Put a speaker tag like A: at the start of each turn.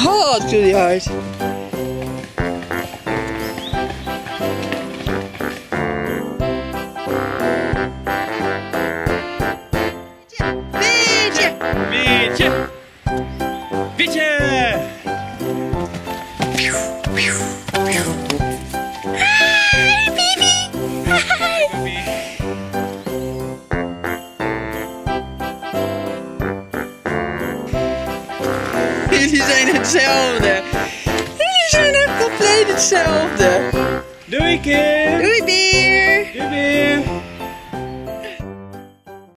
A: Oh, it's really hard. Jullie zijn hetzelfde. Jullie zijn echt compleet hetzelfde.
B: Doei, Kim!
A: Doei, beer!
B: Doei, Kim!